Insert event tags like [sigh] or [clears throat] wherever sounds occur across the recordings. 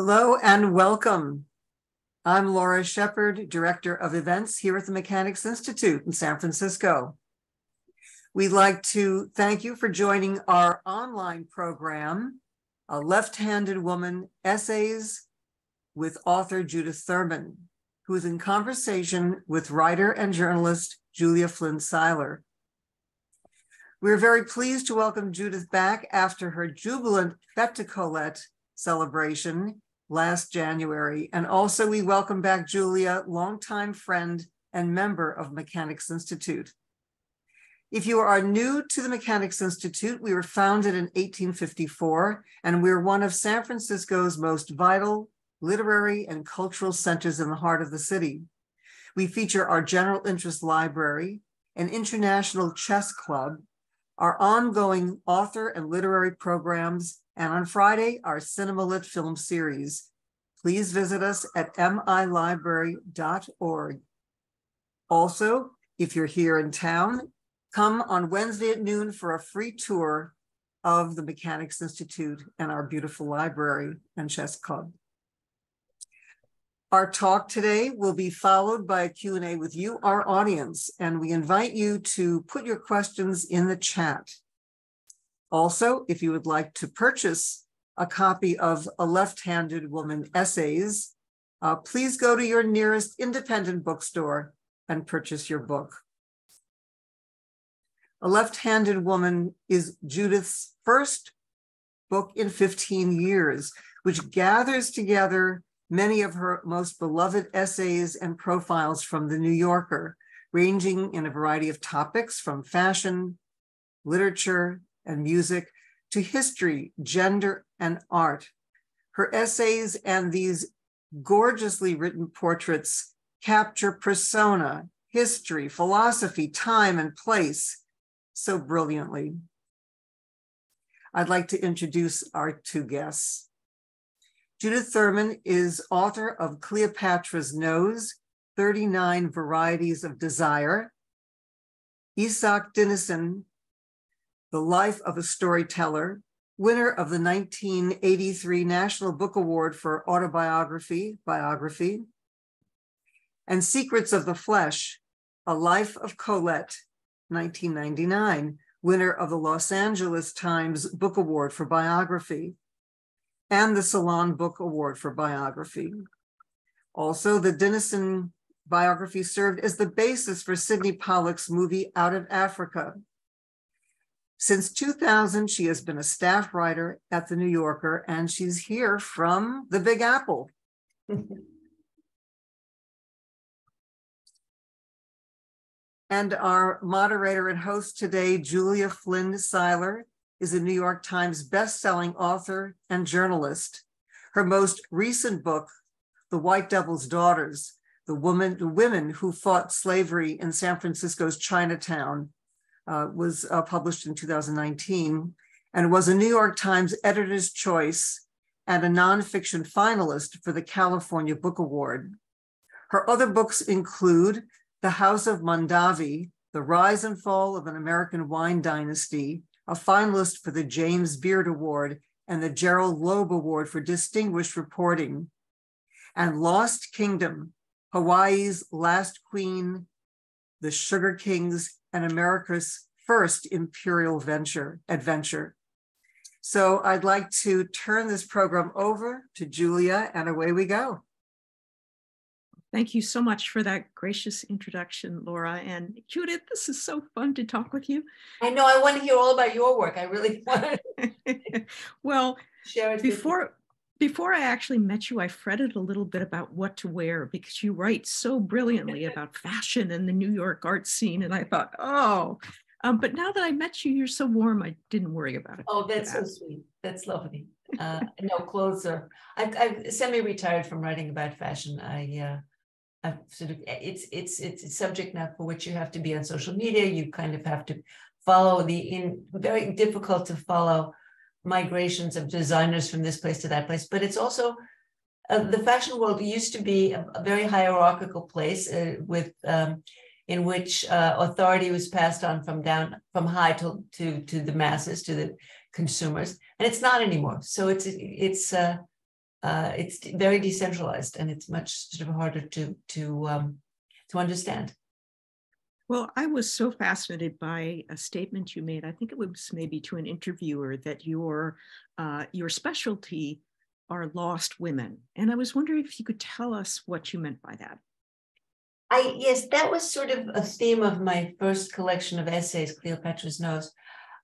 Hello and welcome. I'm Laura Shepard, Director of Events here at the Mechanics Institute in San Francisco. We'd like to thank you for joining our online program, A Left-Handed Woman Essays with author Judith Thurman, who is in conversation with writer and journalist Julia Flynn Siler. We're very pleased to welcome Judith back after her jubilant Fête Colette celebration last January. And also we welcome back Julia, longtime friend and member of Mechanics Institute. If you are new to the Mechanics Institute, we were founded in 1854, and we're one of San Francisco's most vital literary and cultural centers in the heart of the city. We feature our general interest library, an international chess club, our ongoing author and literary programs, and on Friday, our Cinema Lit film series. Please visit us at milibrary.org. Also, if you're here in town, come on Wednesday at noon for a free tour of the Mechanics Institute and our beautiful library and chess club. Our talk today will be followed by a Q&A with you, our audience, and we invite you to put your questions in the chat. Also, if you would like to purchase a copy of A Left-Handed Woman Essays, uh, please go to your nearest independent bookstore and purchase your book. A Left-Handed Woman is Judith's first book in 15 years, which gathers together many of her most beloved essays and profiles from The New Yorker, ranging in a variety of topics from fashion, literature, and music to history, gender, and art. Her essays and these gorgeously written portraits capture persona, history, philosophy, time, and place so brilliantly. I'd like to introduce our two guests. Judith Thurman is author of Cleopatra's Nose, 39 Varieties of Desire. Isak Dinesen the Life of a Storyteller, winner of the 1983 National Book Award for Autobiography, Biography, and Secrets of the Flesh, A Life of Colette, 1999, winner of the Los Angeles Times Book Award for Biography, and the Salon Book Award for Biography. Also, the Dinesen biography served as the basis for Sydney Pollack's movie Out of Africa, since 2000, she has been a staff writer at The New Yorker, and she's here from the Big Apple. [laughs] and our moderator and host today, Julia Flynn Siler, is a New York Times best-selling author and journalist. Her most recent book, The White Devil's Daughters, the woman, the women who fought slavery in San Francisco's Chinatown, uh, was uh, published in 2019 and was a New York Times editor's choice and a nonfiction finalist for the California Book Award. Her other books include The House of Mondavi, The Rise and Fall of an American Wine Dynasty, a finalist for the James Beard Award and the Gerald Loeb Award for Distinguished Reporting, and Lost Kingdom, Hawaii's Last Queen, The Sugar Kings, and America's first imperial venture adventure. So I'd like to turn this program over to Julia, and away we go. Thank you so much for that gracious introduction, Laura. And Judith, this is so fun to talk with you. I know. I want to hear all about your work. I really [laughs] want to. [laughs] well, share it before before I actually met you, I fretted a little bit about what to wear because you write so brilliantly [laughs] about fashion and the New York art scene. And I thought, oh, um, but now that I met you, you're so warm, I didn't worry about it. Oh, that's so sweet. That's lovely. Uh, no clothes are, I, I semi-retired from writing about fashion. I, uh, i sort of, it's, it's, it's a subject now for which you have to be on social media. You kind of have to follow the, in very difficult to follow migrations of designers from this place to that place, but it's also uh, the fashion world used to be a, a very hierarchical place uh, with um, in which uh, authority was passed on from down from high to, to to the masses to the consumers, and it's not anymore. So it's it's uh, uh, it's very decentralized and it's much sort of harder to to um, to understand. Well, I was so fascinated by a statement you made. I think it was maybe to an interviewer that your uh, your specialty are lost women, and I was wondering if you could tell us what you meant by that. I yes, that was sort of a theme of my first collection of essays, Cleopatra's Nose,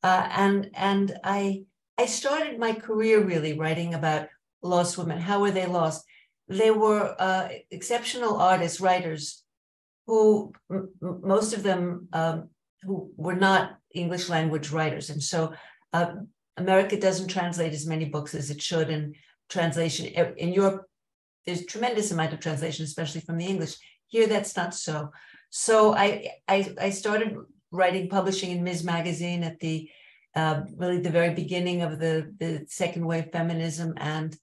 uh, and and I I started my career really writing about lost women. How were they lost? They were uh, exceptional artists, writers, who most of them um, who were not English language writers, and so uh, America doesn't translate as many books as it should. And translation in Europe, there's tremendous amount of translation, especially from the English. Here, that's not so. So I I, I started writing, publishing in Ms. Magazine at the uh, really the very beginning of the the second wave feminism, and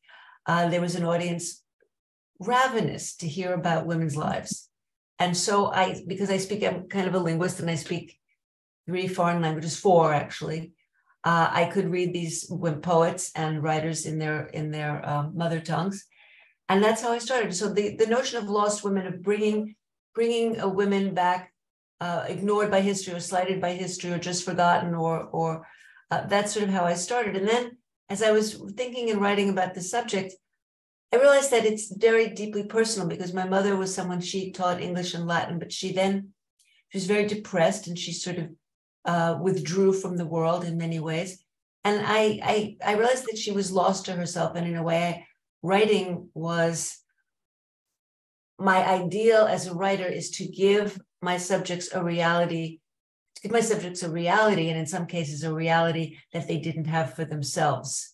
uh, there was an audience ravenous to hear about women's lives. And so I, because I speak, I'm kind of a linguist and I speak three foreign languages, four actually. Uh, I could read these poets and writers in their in their um, mother tongues, and that's how I started. So the the notion of lost women, of bringing bringing a women back, uh, ignored by history or slighted by history or just forgotten, or or uh, that's sort of how I started. And then as I was thinking and writing about the subject, I realized that it's very deeply personal because my mother was someone she taught English and Latin, but she then she was very depressed and she sort of uh, withdrew from the world in many ways. And I, I I realized that she was lost to herself, and in a way, writing was my ideal as a writer is to give my subjects a reality give my subjects a reality, and in some cases, a reality that they didn't have for themselves.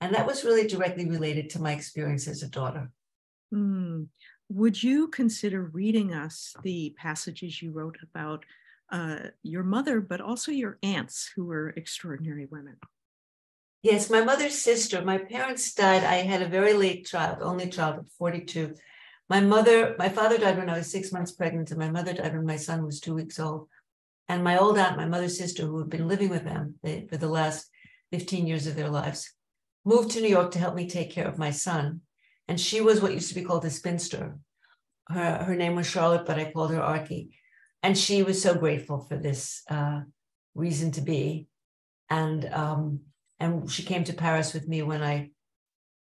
And that was really directly related to my experience as a daughter. Mm. Would you consider reading us the passages you wrote about uh, your mother, but also your aunts who were extraordinary women? Yes, my mother's sister. My parents died. I had a very late child, only child at 42. My mother, my father died when I was six months pregnant, and my mother died when my son was two weeks old. And my old aunt, my mother's sister, who had been living with them for the last 15 years of their lives, moved to New York to help me take care of my son. And she was what used to be called a spinster. Her, her name was Charlotte, but I called her Archie. And she was so grateful for this uh, reason to be. And um, and she came to Paris with me when I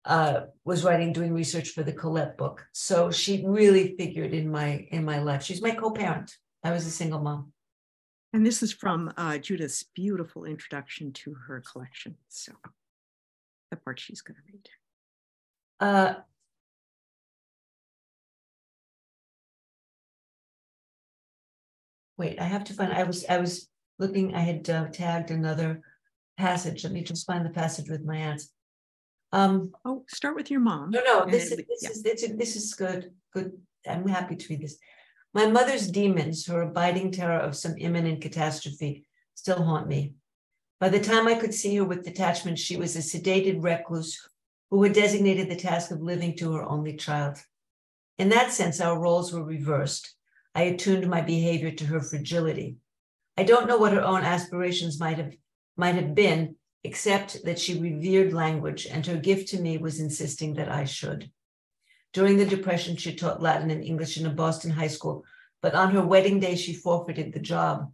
uh, was writing, doing research for the Colette book. So she really figured in my in my life. She's my co-parent. I was a single mom. And this is from uh, Judith's beautiful introduction to her collection. So the part she's going to read. Uh, wait, I have to find. I was I was looking. I had uh, tagged another passage. Let me just find the passage with my aunts. Um, oh, start with your mom. No, no. This is this yeah. is this is this is good. Good. I'm happy to read this. My mother's demons, her abiding terror of some imminent catastrophe, still haunt me. By the time I could see her with detachment, she was a sedated recluse who had designated the task of living to her only child. In that sense, our roles were reversed. I attuned my behavior to her fragility. I don't know what her own aspirations might have might have been, except that she revered language, and her gift to me was insisting that I should. During the Depression, she taught Latin and English in a Boston high school, but on her wedding day, she forfeited the job.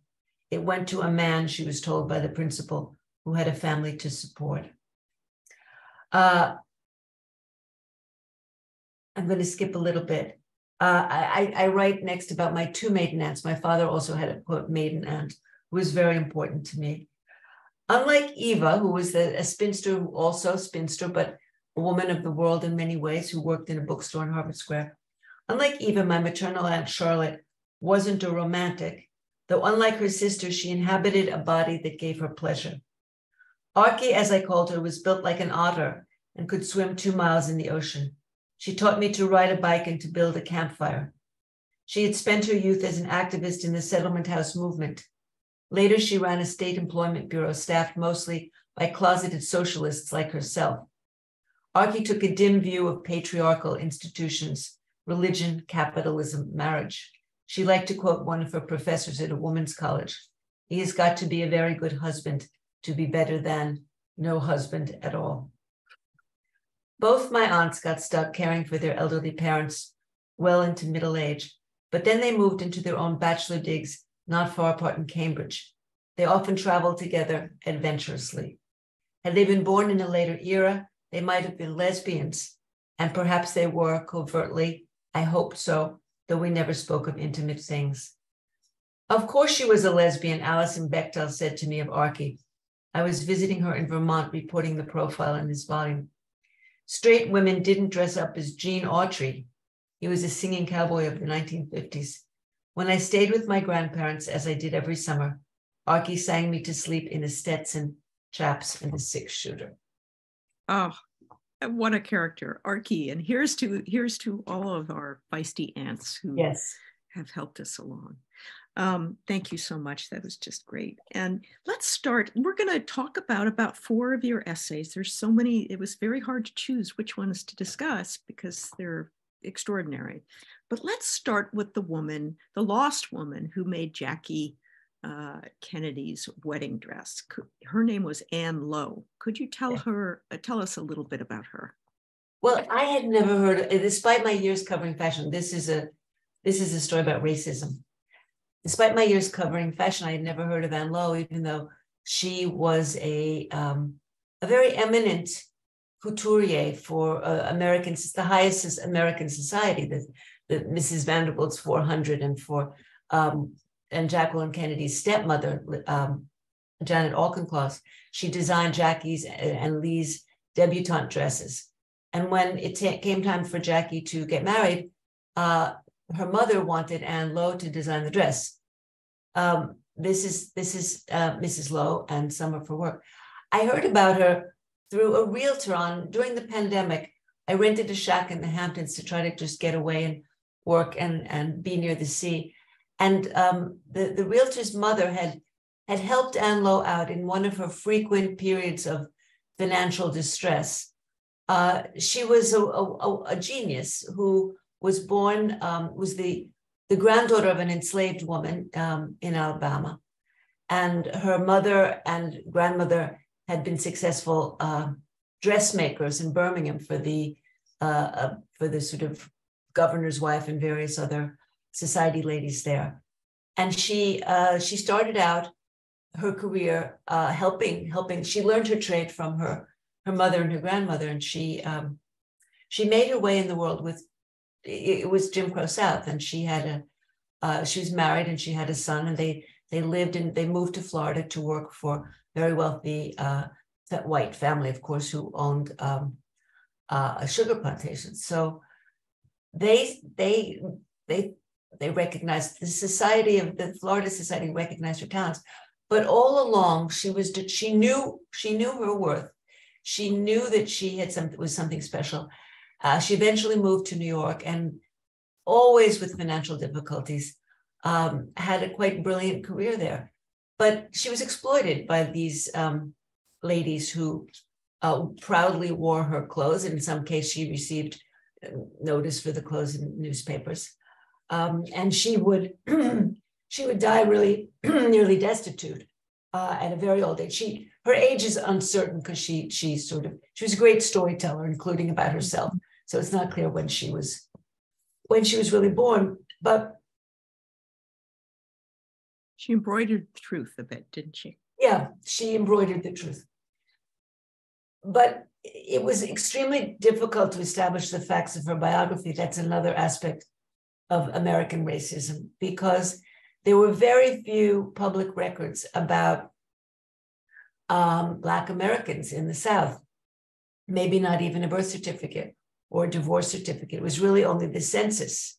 It went to a man, she was told by the principal, who had a family to support. Uh, I'm going to skip a little bit. Uh, I, I, write next about my two maiden aunts. My father also had a quote maiden aunt who was very important to me. Unlike Eva, who was the, a spinster, also spinster, but a woman of the world in many ways who worked in a bookstore in Harvard Square. Unlike Eva, my maternal aunt Charlotte wasn't a romantic, though unlike her sister, she inhabited a body that gave her pleasure. Archie, as I called her, was built like an otter and could swim two miles in the ocean. She taught me to ride a bike and to build a campfire. She had spent her youth as an activist in the settlement house movement. Later, she ran a state employment bureau staffed mostly by closeted socialists like herself. Archie took a dim view of patriarchal institutions, religion, capitalism, marriage. She liked to quote one of her professors at a women's college He has got to be a very good husband to be better than no husband at all. Both my aunts got stuck caring for their elderly parents well into middle age, but then they moved into their own bachelor digs not far apart in Cambridge. They often traveled together adventurously. Had they been born in a later era, they might have been lesbians, and perhaps they were covertly. I hope so, though we never spoke of intimate things. Of course, she was a lesbian, Alison Bechdel said to me of Arkie. I was visiting her in Vermont, reporting the profile in this volume. Straight women didn't dress up as Gene Autry. He was a singing cowboy of the 1950s. When I stayed with my grandparents, as I did every summer, Arkie sang me to sleep in a Stetson, chaps, and a six shooter. Oh, what a character, Arkie. And here's to here's to all of our feisty aunts who yes. have helped us along. Um, thank you so much. That was just great. And let's start. We're going to talk about about four of your essays. There's so many. It was very hard to choose which ones to discuss because they're extraordinary. But let's start with the woman, the lost woman who made Jackie uh, Kennedy's wedding dress. Her name was Ann Lowe. Could you tell her, uh, tell us a little bit about her? Well, I had never heard, despite my years covering fashion, this is a this is a story about racism despite my years covering fashion, I had never heard of Ann Lowe, even though she was a um, a very eminent couturier for uh, Americans, the highest American society, the, the Mrs. Vanderbilt's 400, and for um, and Jacqueline Kennedy's stepmother, um, Janet Auchincloss. She designed Jackie's and Lee's debutante dresses. And when it t- came time for Jackie to get married, uh, her mother wanted Ann Lowe to design the dress. Um, this is this is uh, Mrs. Lowe and some of her work. I heard about her through a realtor on during the pandemic. I rented a shack in the Hamptons to try to just get away and work and and be near the sea. And um, the the realtor's mother had had helped Ann Lowe out in one of her frequent periods of financial distress. Uh, she was a, a, a, genius who was born, um, was the, the granddaughter of an enslaved woman um, in Alabama. And her mother and grandmother had been successful uh, dressmakers in Birmingham for the uh, uh, for the sort of governor's wife and various other society ladies there. And she uh, she started out her career uh, helping helping. She learned her trade from her her mother and her grandmother, and she um, she made her way in the world with it was Jim Crow South, and she had a uh, she was married and she had a son, and they they lived and they moved to Florida to work for very wealthy uh, white family, of course, who owned um, uh, a sugar plantation. So they they they they recognized the society of the Florida Society recognized her talents, but all along she was she knew she knew her worth. She knew that she had something was something special, uh, she eventually moved to New York and always with financial difficulties, um, had a quite brilliant career there. But she was exploited by these um, ladies who uh, proudly wore her clothes. In some case, she received uh, notice for the clothes in newspapers. Um, and she would [clears throat] she would die really [clears throat] nearly destitute uh, at a very old age. She her age is uncertain because she she sort of she was a great storyteller, including about herself. So it's not clear when she was when she was really born. But she embroidered the truth a bit, didn't she? Yeah, she embroidered the truth. But it was extremely difficult to establish the facts of her biography. That's another aspect of American racism because there were very few public records about um, Black Americans in the South, maybe not even a birth certificate or a divorce certificate. It was really only the census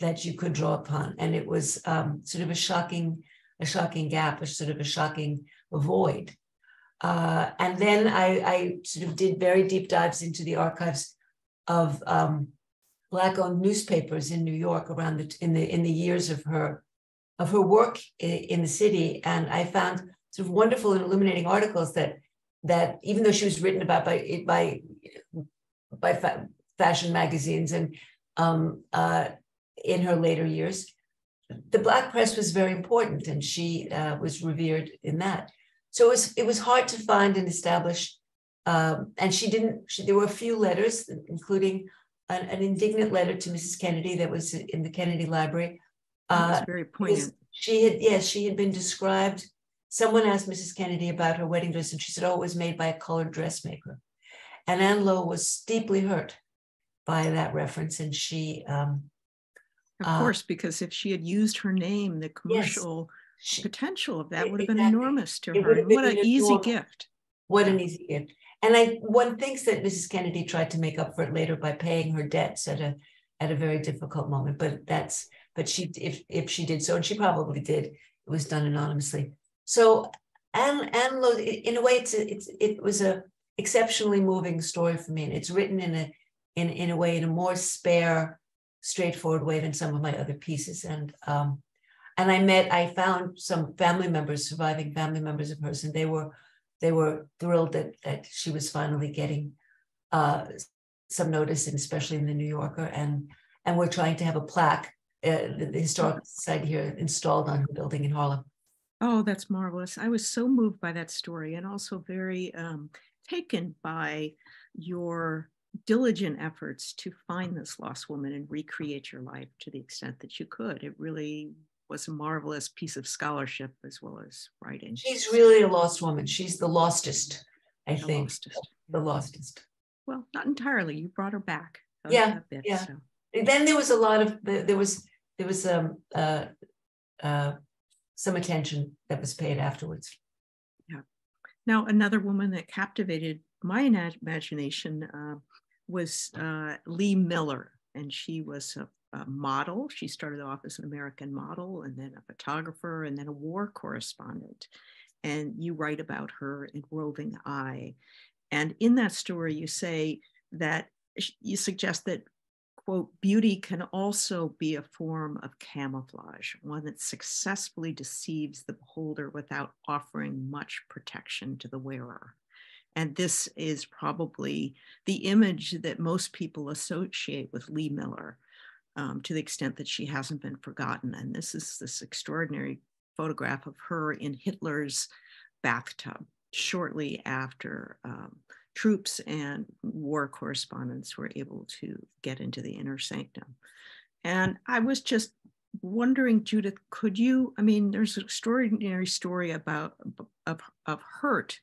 that you could draw upon, and it was um, sort of a shocking, a shocking gap, a sort of a shocking void. Uh, and then I, I, sort of did very deep dives into the archives of um, black-owned newspapers in New York around the in the in the years of her of her work in, the city, and I found sort of wonderful and illuminating articles that that even though she was written about by by by fashion magazines and um, uh, in her later years. The Black press was very important, and she uh, was revered in that. So it was, it was hard to find and establish um, and she didn't. She, there were a few letters, including an, an, indignant letter to Mrs. Kennedy that was in the Kennedy Library. Uh, very poignant. She had yes, she had been described. Someone asked Mrs. Kennedy about her wedding dress, and she said, "Oh, it was made by a colored dressmaker." And Ann Lowe was deeply hurt by that reference, and she. Um, of uh, course, because if she had used her name, the commercial yes, potential of that would have been enormous to her. What an easy gift. What an easy gift. And I one thinks that Mrs. Kennedy tried to make up for it later by paying her debts at a at a very difficult moment. But that's but she if if she did so, and she probably did, it was done anonymously. So Ann Lowe, in a way, it's it's it was a exceptionally moving story for me, and it's written in a in in a way in a more spare, straightforward way than some of my other pieces. And um, and I met I found some family members, surviving family members of hers, and they were they were thrilled that that she was finally getting uh, some notice, and especially in the New Yorker. And and we're trying to have a plaque, uh, the, the historic site here installed on her building in Harlem. Oh, that's marvelous! I was so moved by that story, and also very um, taken by your diligent efforts to find this lost woman and recreate your life to the extent that you could. It really was a marvelous piece of scholarship as well as writing. She's really a lost woman. She's the lostest, I the think. Lostest. The lostest. Well, not entirely. You brought her back. Yeah, bit, yeah. So. Then there was a lot of there was there was um uh, uh some attention that was paid afterwards. Yeah. Now another woman that captivated my imagination uh, was uh, Lee Miller, and she was a a model. She started off as an American model and then a photographer and then a war correspondent. And you write about her in Roving Eye. And in that story, you say that you suggest that, quote, beauty can also be a form of camouflage, one that successfully deceives the beholder without offering much protection to the wearer. And this is probably the image that most people associate with Lee Miller um, to the extent that she hasn't been forgotten. And this is this extraordinary photograph of her in Hitler's bathtub shortly after um, troops and war correspondents were able to get into the inner sanctum. And I was just wondering, Judith, could you? I mean, there's an extraordinary story about of, of hurt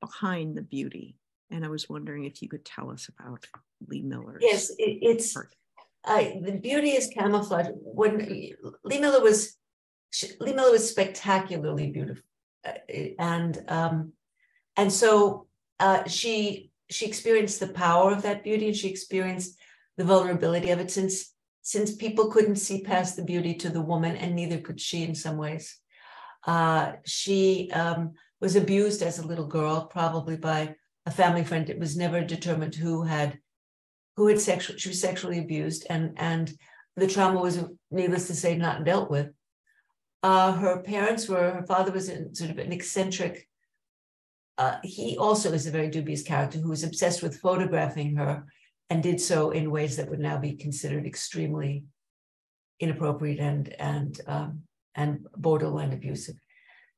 behind the beauty, and I was wondering if you could tell us about Lee Miller's. Yes, it, it's hurt the beauty is camouflage. When Lee Miller was she, Lee Miller was spectacularly beautiful, uh, and um, and so uh, she she experienced the power of that beauty, and she experienced the vulnerability of it. Since since people couldn't see past the beauty to the woman, and neither could she in some ways. Uh, she um, was abused as a little girl, probably by a family friend. It was never determined who had who had sexual she was sexually abused and and the trauma was needless to say not dealt with. Uh, her parents were her father was in sort of an eccentric uh, he also is a very dubious character who was obsessed with photographing her and did so in ways that would now be considered extremely inappropriate and and um, and borderline abusive.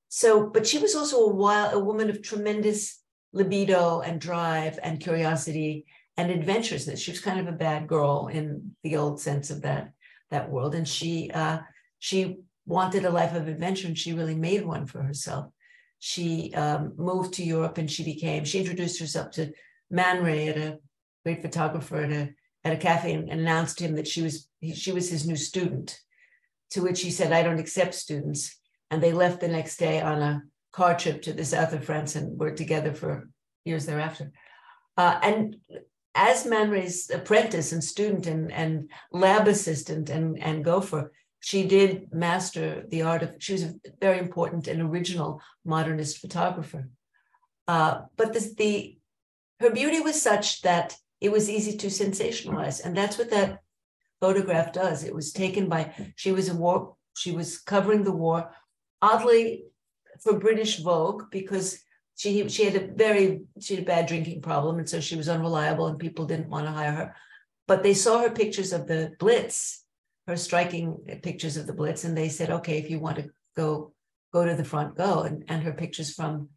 So but she was also a wild a woman of tremendous libido and drive and curiosity and adventurousness. She was kind of a bad girl in the old sense of that that world, and she uh, she wanted a life of adventure, and she really made one for herself. She um, moved to Europe, and she became she introduced herself to Man Ray at a great photographer at a at a cafe, and announced to him that she was she was his new student. To which he said, "I don't accept students." And they left the next day on a car trip to the south of France and were together for years thereafter. Uh, and as Man Ray's apprentice and student and, and lab assistant and, and gopher, she did master the art of, she was a very important and original modernist photographer. Uh, but this, the her beauty was such that it was easy to sensationalize. And that's what that photograph does. It was taken by, she was a war, she was covering the war, oddly for British Vogue, because she she had a very she had a bad drinking problem and so she was unreliable and people didn't want to hire her but they saw her pictures of the blitz her striking pictures of the blitz and they said okay if you want to go go to the front go and, and her pictures from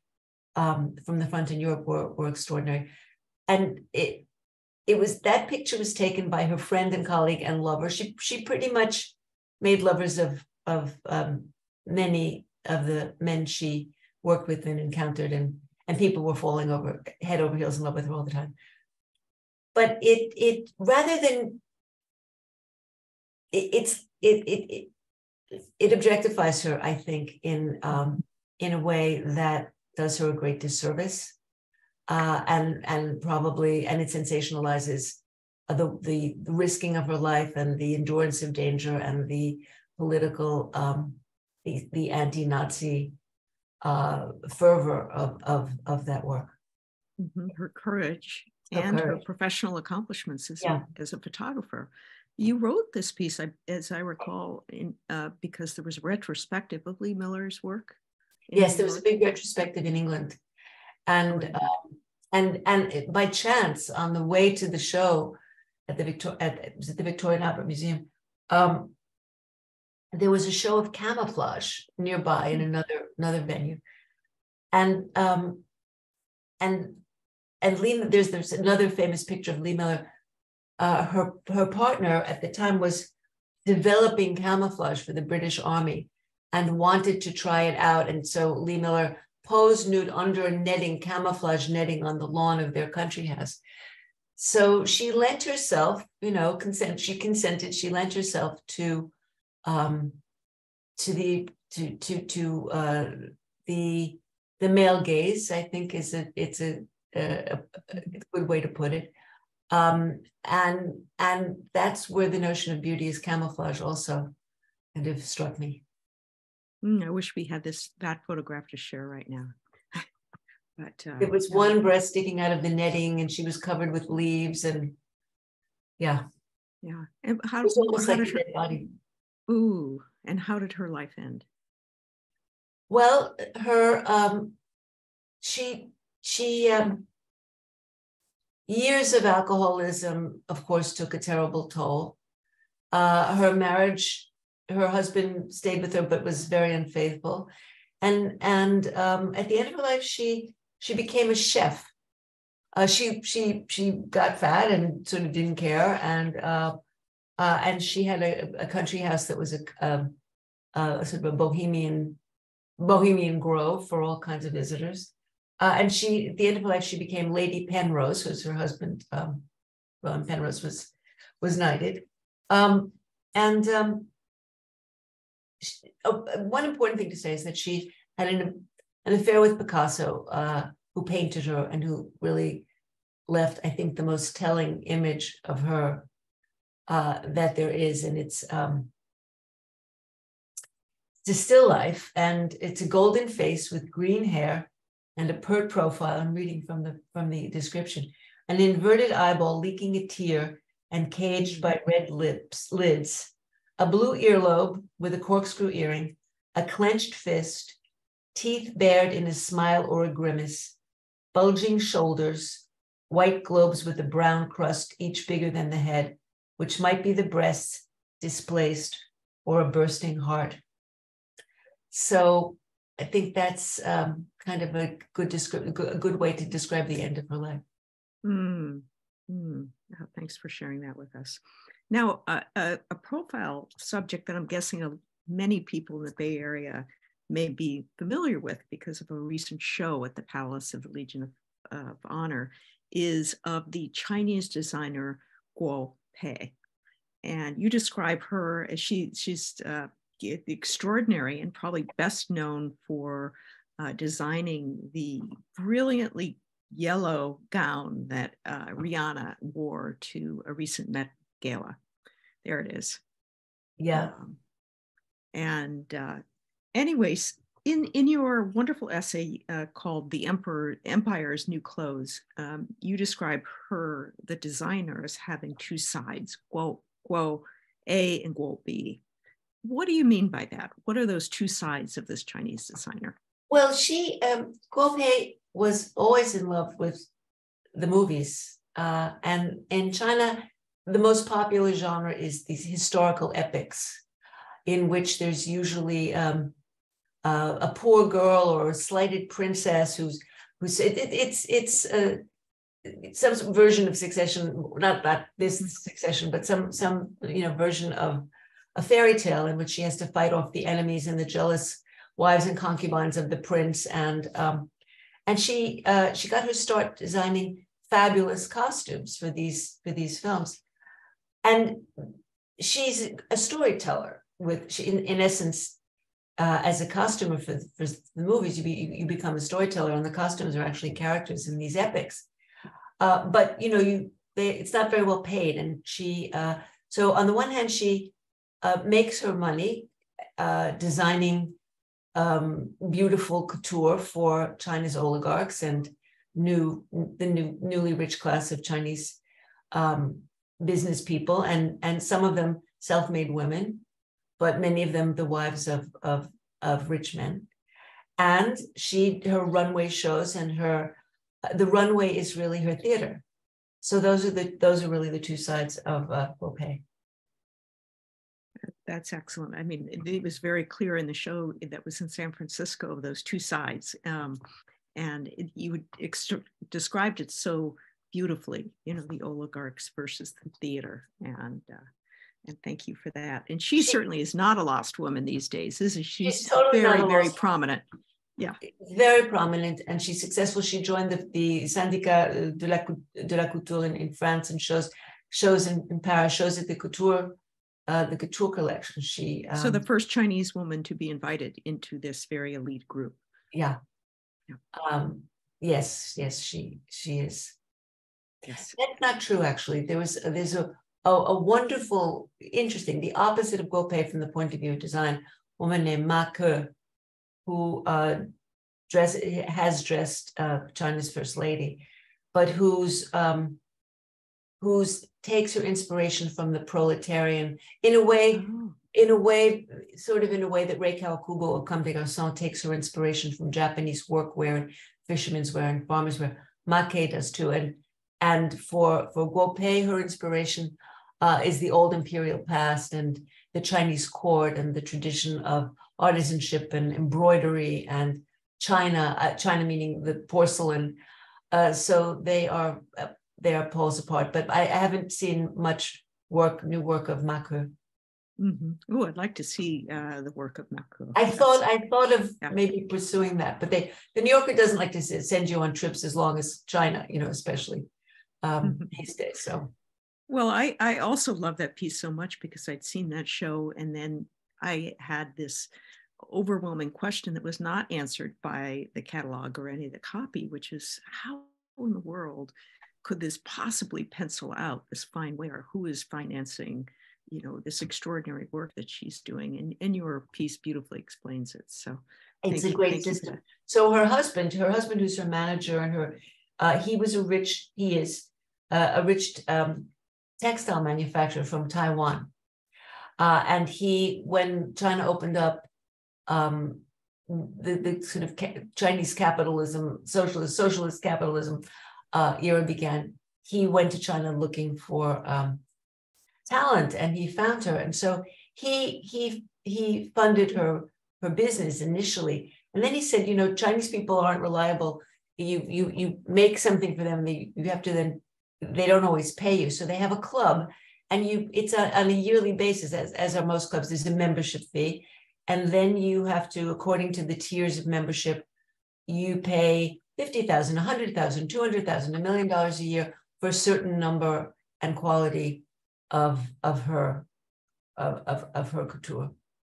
um, from the front in Europe were, were extraordinary. And it it was that picture was taken by her friend and colleague and lover. She she pretty much made lovers of of um, many of the men she worked with and encountered, and and people were falling over head over heels in love with her all the time. But it it rather than it, it's it it it, it objectifies her, I think, in um, in a way that does her a great disservice uh, and and probably and it sensationalizes the, the, the risking of her life and the endurance of danger and the political um, the, the anti-Nazi uh, fervor of, of of that work. Mm-hmm. Her courage her and courage. her professional accomplishments as, yeah. a, as a photographer. You wrote this piece, as I recall, in uh, because there was a retrospective of Lee Miller's work. Yes, there was a big retrospective in England and um, and and by chance on the way to the show at the Victor at, at the Victoria and Albert Museum, um, there was a show of camouflage nearby in another another venue, and um, and and Lee there's there's another famous picture of Lee Miller. Uh, her her partner at the time was developing camouflage for the British Army and wanted to try it out, and so Lee Miller posed nude under a netting, camouflage netting on the lawn of their country house. So she lent herself, you know, consent. She consented. She lent herself to, um, to the to to to uh, the the male gaze. I think is a it's a, a, a good way to put it. Um, and and that's where the notion of beauty is camouflage also kind of struck me. Mm, I wish we had this that photograph to share right now. [laughs] but uh, it was one breast sticking out of the netting, and she was covered with leaves, and yeah, yeah. And how, it was almost how like her, body. Ooh, and how did her life end? Well, her um, she she um, years of alcoholism, of course, took a terrible toll. Uh, her marriage her husband stayed with her but was very unfaithful and and um, at the end of her life she she became a chef uh, she she she got fat and sort of didn't care and uh, uh, and she had a, a, country house that was a, um, a, sort of a bohemian bohemian grove for all kinds of visitors. Uh, and she at the end of her life she became lady penrose who's her husband um, penrose was was knighted. Um, and um, oh, one important thing to say is that she had an, an affair with Picasso, uh, who painted her and who really left, I think, the most telling image of her uh, that there is. And it's um, it's still life, and it's a golden face with green hair and a pert profile. I'm reading from the from the description. An inverted eyeball leaking a tear and caged by red lips lids a blue earlobe with a corkscrew earring, a clenched fist, teeth bared in a smile or a grimace, bulging shoulders, white globes with a brown crust, each bigger than the head, which might be the breasts displaced or a bursting heart. So I think that's um, kind of a good, descri- a good way to describe the end of her life. Mm. Mm. Oh, thanks for sharing that with us. Now, uh, a, a, profile subject that I'm guessing many people in the Bay Area may be familiar with because of a recent show at the Palace of the Legion of, of Honor is of the Chinese designer Guo Pei. And you describe her as she, she's uh, extraordinary and probably best known for uh, designing the brilliantly yellow gown that uh, Rihanna wore to a recent Met Gala. There it is. Yeah. Um, and uh, anyways, in in your wonderful essay uh, called "The Emperor Empire's New Clothes," um, you describe her, the designer, as having two sides: Guo Guo A and Guo B. What do you mean by that? What are those two sides of this Chinese designer? Well, she um, Guo Pei was always in love with the movies, uh, and in China, the most popular genre is these historical epics, in which there's usually um, uh, a poor girl or a slighted princess who's who's it, it, it's it's uh, some version of succession, not not this mm-hmm. succession, but some some you know version of a fairy tale in which she has to fight off the enemies and the jealous wives and concubines of the prince, and um, and she uh, she got her start designing fabulous costumes for these for these films, and she's a storyteller with she, in, in essence uh, as a costumer for, for the movies, you, be, you become a storyteller, and the costumes are actually characters in these epics. Uh, but you know, you they, it's not very well paid, and she. Uh, so on the one hand, she uh, makes her money uh, designing um, beautiful couture for China's oligarchs and new the new newly rich class of Chinese um, business people, and and some of them self-made women but many of them the wives of, of, of rich men. And she, her runway shows and her, the runway is really her theater. So those are the, those are really the two sides of uh, That's excellent. I mean, it, was very clear in the show that was in San Francisco of those two sides. Um, and it, you described it so beautifully, you know, the oligarchs versus the theater. And uh, and thank you for that. And she, certainly is not a lost woman these days, is she? She's, she's totally very, very prominent. Yeah. Very prominent and she's successful. She joined the, the Syndicat de la, de la Couture in, in France and shows shows in, in Paris, shows at the couture, uh, the couture collection. She um, So the um, first Chinese woman to be invited into this very elite group. Yeah. yeah. Um, yes, yes, she she is. Yes. That's not true, actually. There was there's a a, a wonderful, interesting, the opposite of Guo Pei from the point of view of design, woman named Ma Ke, who uh, dress, has dressed uh, China's first lady, but who's um, who's takes her inspiration from the proletarian in a way, oh. in a way, sort of in a way that Rei Kawakubo of Comme des Garçons takes her inspiration from Japanese workwear and fishermen's wear and farmers wear. Ma Ke does too, and and for for Guo Pei, her inspiration uh, is the old imperial past and the Chinese court and the tradition of artisanship and embroidery and China, uh, China meaning the porcelain. Uh, so they are uh, they are poles apart. But I, I, haven't seen much work, new work of Ma Ke. Mm-hmm. Oh, I'd like to see uh, the work of Ma Ke. I That's, thought I thought of yeah. maybe pursuing that, but they the New Yorker doesn't like to send you on trips as long as China, you know, especially um, mm-hmm. these days. So well, I, I also love that piece so much because I'd seen that show and then I had this overwhelming question that was not answered by the catalog or any of the copy, which is how in the world could this possibly pencil out this fine wear? Who is financing, you know, this extraordinary work that she's doing? And, and your piece beautifully explains it. So it's a you, great system. So her husband, her husband who's her manager and her, uh, he was a rich, he is uh, a rich um, textile manufacturer from Taiwan. Uh, and he, when China opened up, um, the, the sort of ca- Chinese capitalism, socialist, socialist capitalism uh, era began, he went to China looking for um, talent and he found her. And so he, he, he funded her, her business initially. And then he said, you know, Chinese people aren't reliable. You, you, you make something for them, you have to then they don't always pay you. So they have a club and you it's a, on a yearly basis, as, as are most clubs, there's a membership fee. And then you have to, according to the tiers of membership, you pay 50,000, 100,000, 200,000, a million dollars a year for a certain number and quality of, of her, of, of, of her couture.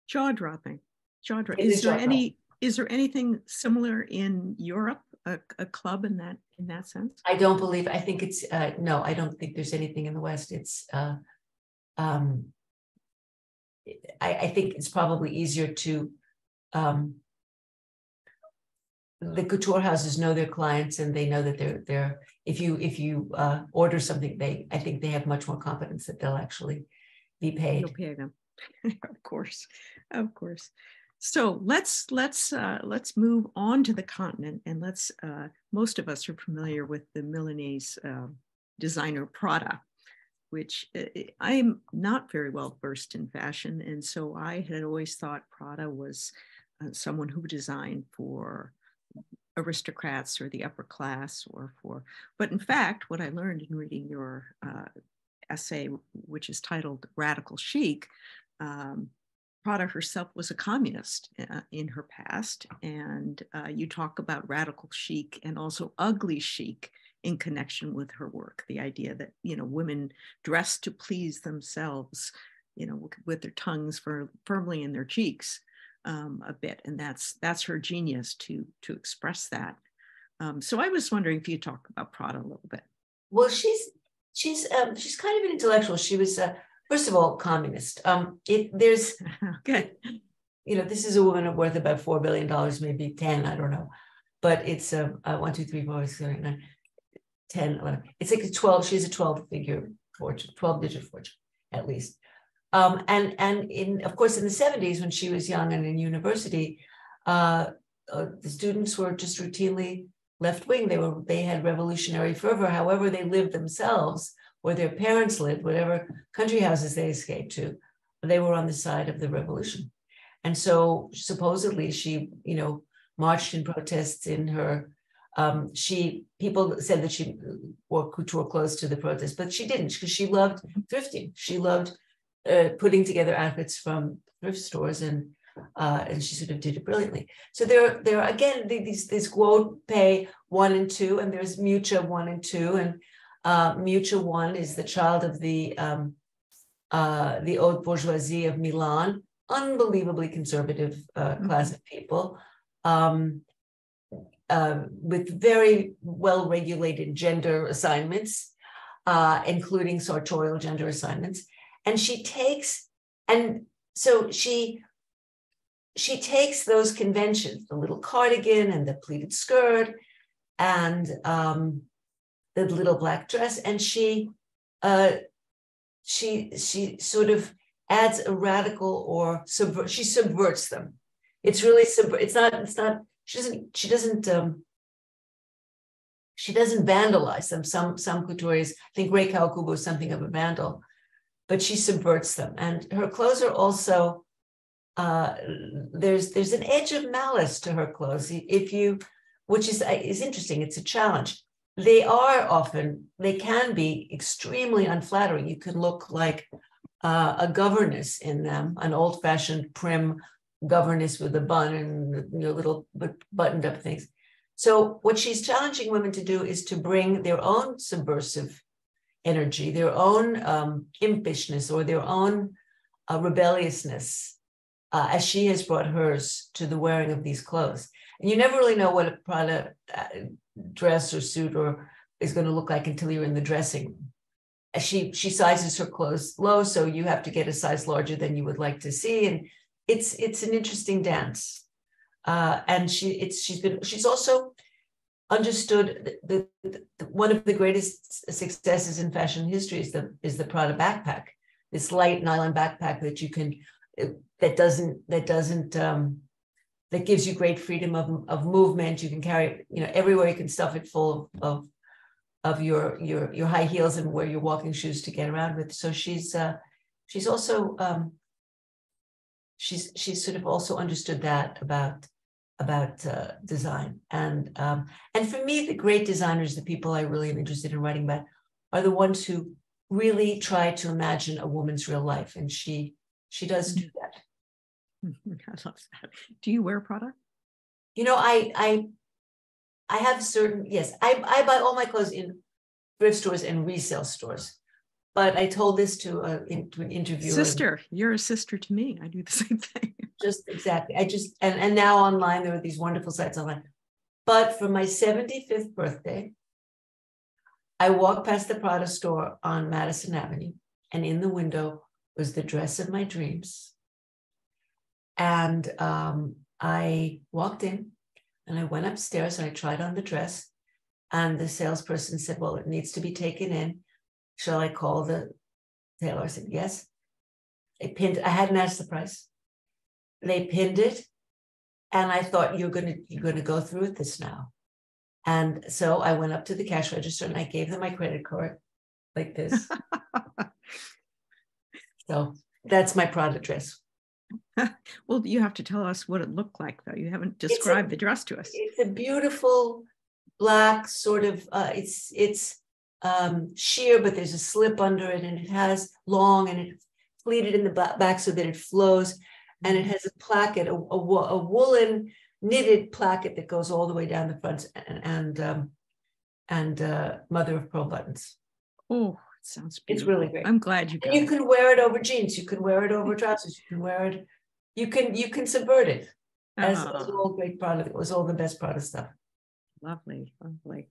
Jaw dropping, jaw dropping. Is, is there any, is there anything similar in Europe a, a club in that in that sense? I don't believe. I think it's uh, no. I don't think there's anything in the West. It's. Uh, um, I, I think it's probably easier to. Um, the couture houses know their clients and they know that they're they're if you if you uh, order something they I think they have much more confidence that they'll actually be paid. You'll pay them, [laughs] of course, of course. So let's let's uh, let's move on to the continent, and let's. Uh, most of us are familiar with the Milanese uh, designer Prada, which uh, I'm not very well versed in fashion, and so I had always thought Prada was uh, someone who designed for aristocrats or the upper class or for, but in fact, what I learned in reading your uh, essay, which is titled Radical Chic, um, Prada herself was a communist uh, in her past, and uh, you talk about radical chic and also ugly chic in connection with her work. The idea that you know women dress to please themselves, you know, with their tongues firmly in their cheeks, um, a bit, and that's that's her genius to to express that. Um, so I was wondering if you talk about Prada a little bit. Well, she's she's um, she's kind of an intellectual. She was uh, first of all communist. Um, it there's [laughs] okay. You know, this is a woman worth about four billion dollars, maybe ten. I don't know, but it's um, uh, one, two, three, four, six, seven, eight, nine, 10, 11. It's like a 12, she's a 12 figure fortune, 12 digit fortune at least. Um, and and in of course in the 70s when she was young and in university, uh, uh, the students were just routinely left wing. They were they had revolutionary fervor. However, they lived themselves or their parents lived, whatever country houses they escaped to, they were on the side of the revolution. And so supposedly she, you know, marched in protests in her um, she people said that she wore couture clothes to the protest, but she didn't because she loved thrifting. She loved uh, putting together outfits from thrift stores, and uh, and she sort of did it brilliantly. So there, there are again these these Guo Pei one and two, and there's Miuccia one and two, and uh, Miuccia one is the child of the um, uh, the haute bourgeoisie of Milan, unbelievably conservative uh, class of people. Um, uh, with very well regulated gender assignments, uh, including sartorial gender assignments. And she takes, and so she she takes those conventions, the little cardigan and the pleated skirt and um, the little black dress, and she uh, she she sort of adds a radical or subvert. She subverts them. It's really sub. It's not. It's not she doesn't she doesn't um, she doesn't vandalize them. Some some couturiers I think Rei Kawakubo is something of a vandal, but she subverts them. And her clothes are also uh, there's there's an edge of malice to her clothes. If you, which is is interesting, it's a challenge. They are often they can be extremely unflattering. You can look like uh, a governess in them, an old-fashioned prim governess with a bun and you know, little buttoned up things. So what she's challenging women to do is to bring their own subversive energy, their own um, impishness or their own uh, rebelliousness, uh, as she has brought hers to the wearing of these clothes. And you never really know what a Prada uh, dress or suit or is going to look like until you're in the dressing room. She she sizes her clothes low, so you have to get a size larger than you would like to see, and it's it's an interesting dance. Uh, and she it's she's been she's also understood the, the, the, one of the greatest successes in fashion history is the is the Prada backpack, this light nylon backpack that you can that doesn't that doesn't um, that gives you great freedom of, of movement. You can carry you know, everywhere. You can stuff it full of, of of your your your high heels and wear your walking shoes to get around with. So she's uh, she's also um, she's she's sort of also understood that about about uh, design and um, and for me the great designers the people i really am interested in writing about are the ones who really try to imagine a woman's real life and she she does do that [laughs] i love that do you wear Prada you know i i i have certain yes i i buy all my clothes in thrift stores and resale stores but I told this to, a, in, to an interviewer. Sister, you're a sister to me. I do the [laughs] same thing. Just exactly. I just, and, and now online, there are these wonderful sites online. But for my 75th birthday, I walked past the Prada store on Madison Avenue, and in the window was the dress of my dreams. And um, I walked in and I went upstairs and I tried on the dress. And the salesperson said, Well, it needs to be taken in shall I call the tailor? I said, yes. They pinned, I hadn't asked the price. They pinned it. And I thought, you're gonna, you're gonna go through with this now. And so I went up to the cash register and I gave them my credit card like this. [laughs] so that's my Prada dress. [laughs] well, you have to tell us what it looked like, though. You haven't described a, the dress to us. It's a beautiful black sort of. Uh, it's it's um, sheer, but there's a slip under it, and it has long and it's pleated in the back so that it flows, and it has a placket, a, a, a woolen knitted placket that goes all the way down the front, and and, um, and uh, mother of pearl buttons. Oh, sounds beautiful. It's really great. I'm glad you. and you can wear it over jeans. You can wear it over trousers. You can wear it. You can you can subvert it. As, uh, as all great Prada. It was all the best Prada stuff. Lovely, lovely.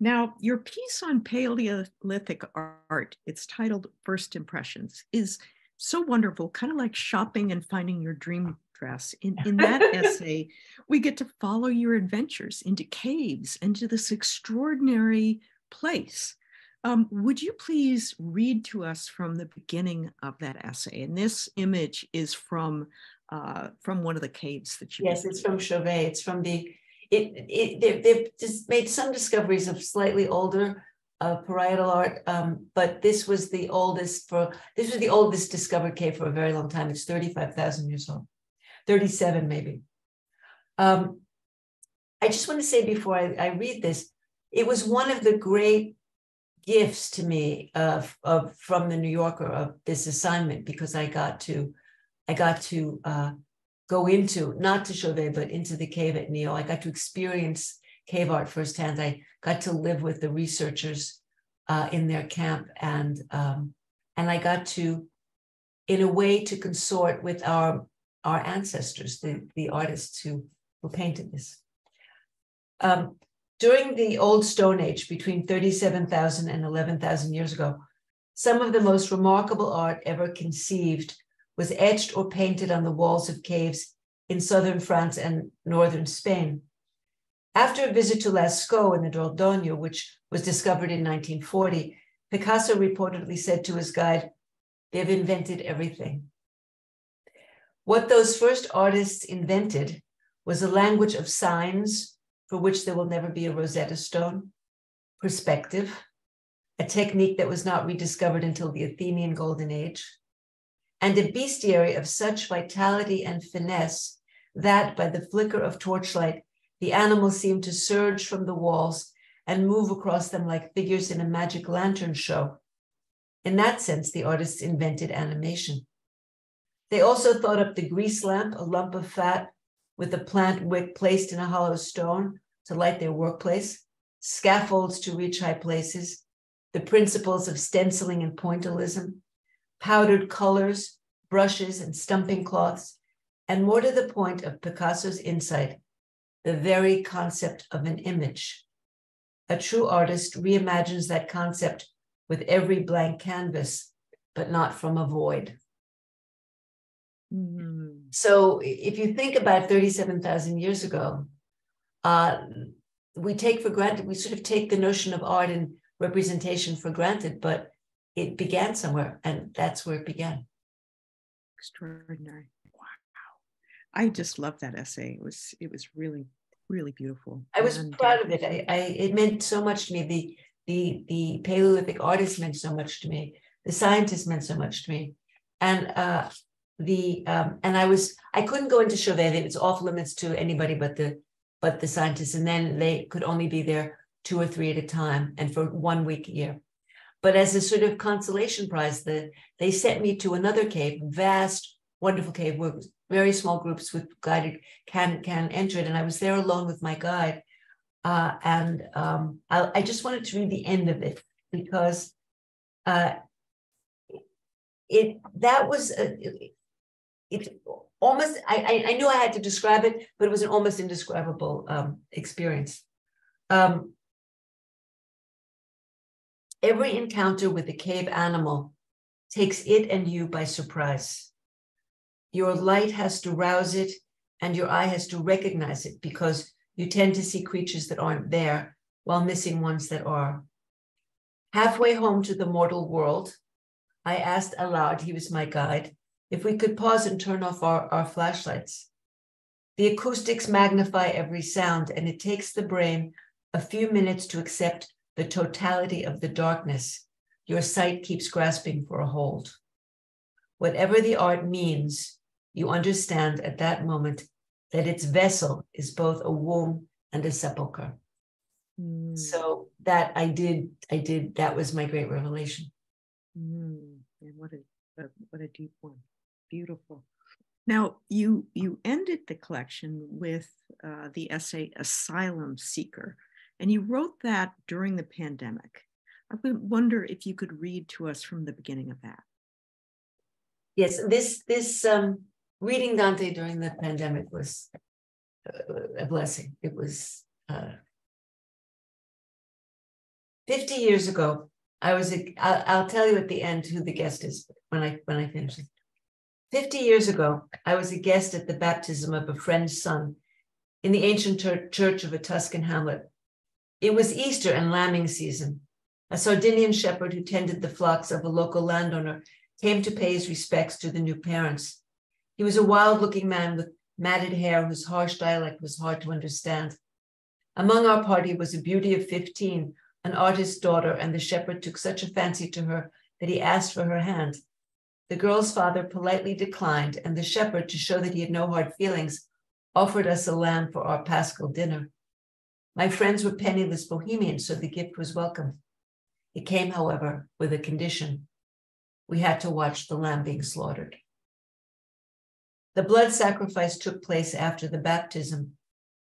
Now, your piece on Paleolithic art, it's titled First Impressions, is so wonderful, kind of like shopping and finding your dream dress. In, in that [laughs] essay, we get to follow your adventures into caves, into this extraordinary place. Um, would you please read to us from the beginning of that essay? And this image is from uh, from one of the caves that you. Yes, it's from Chauvet. It's from the. It, it they've, they've just made some discoveries of slightly older uh, parietal art, um, but this was the oldest for this was the oldest discovered cave for a very long time. It's thirty five thousand years old, thirty seven maybe. Um, I just want to say before I, I read this, it was one of the great gifts to me of, of from the New Yorker of this assignment because I got to I got to uh, go into not to Chauvet but into the cave at Niaux. I got to experience cave art firsthand. I got to live with the researchers uh, in their camp and um, and I got to in a way to consort with our our ancestors, the, the artists who, who painted this. Um, during the Old Stone Age, between 37,000 and 11,000 years ago, some of the most remarkable art ever conceived was etched or painted on the walls of caves in southern France and northern Spain. After a visit to Lascaux in the Dordogne, which was discovered in 1940, Picasso reportedly said to his guide, They've invented everything. What those first artists invented was a language of signs for which there will never be a Rosetta Stone, perspective, a technique that was not rediscovered until the Athenian Golden Age, and a bestiary of such vitality and finesse that, by the flicker of torchlight, the animals seemed to surge from the walls and move across them like figures in a magic lantern show. In that sense, the artists invented animation. They also thought up the grease lamp, a lump of fat with a plant wick placed in a hollow stone to light their workplace, scaffolds to reach high places, the principles of stenciling and pointillism, powdered colors, brushes, and stumping cloths, and more to the point of Picasso's insight, the very concept of an image. A true artist reimagines that concept with every blank canvas, but not from a void. Mm-hmm. So if you think about 37,000 years ago, uh, we take for granted, we sort of take the notion of art and representation for granted, but it began somewhere, and that's where it began. Extraordinary. Wow. I just love that essay. It was it was really, really beautiful. I was and, proud uh, of it. I, I it meant so much to me. The the the Paleolithic artist meant so much to me. The scientist meant so much to me. And uh the um, and I was I couldn't go into Chauvet. It's off limits to anybody but the but the scientists, and then they could only be there two or three at a time and for one week a year. But as a sort of consolation prize, the, they sent me to another cave, vast, wonderful cave where very small groups with guided can can enter it. And I was there alone with my guide. Uh, and um, I, I, just wanted to read the end of it because uh, it that was a, it almost I, I knew I had to describe it, but it was an almost indescribable um, experience. Um, every encounter with a cave animal takes it and you by surprise. Your light has to rouse it, and your eye has to recognize it because you tend to see creatures that aren't there while missing ones that are. Halfway home to the mortal world, I asked aloud, he was my guide, if we could pause and turn off our, our flashlights. The acoustics magnify every sound, and it takes the brain a few minutes to accept the totality of the darkness. Your sight keeps grasping for a hold. Whatever the art means, you understand at that moment that its vessel is both a womb and a sepulcher. Mm. So that I did, I did, that was my great revelation. Mm. And what a, what a deep one. Beautiful. Now you you ended the collection with uh, the essay "Asylum Seeker," and you wrote that during the pandemic. I wonder if you could read to us from the beginning of that. Yes, this this um, reading Dante during the pandemic was a blessing. It was uh, 50 years ago. I was. A, I'll, I'll tell you at the end who the guest is when I when I finish. 50 years ago, I was a guest at the baptism of a friend's son in the ancient church of a Tuscan hamlet. It was Easter and lambing season. A Sardinian shepherd who tended the flocks of a local landowner came to pay his respects to the new parents. He was a wild looking man with matted hair whose harsh dialect was hard to understand. Among our party was a beauty of 15, an artist's daughter, and the shepherd took such a fancy to her that he asked for her hand. The girl's father politely declined, and the shepherd, to show that he had no hard feelings, offered us a lamb for our paschal dinner. My friends were penniless bohemians, so the gift was welcome. It came, however, with a condition. We had to watch the lamb being slaughtered. The blood sacrifice took place after the baptism.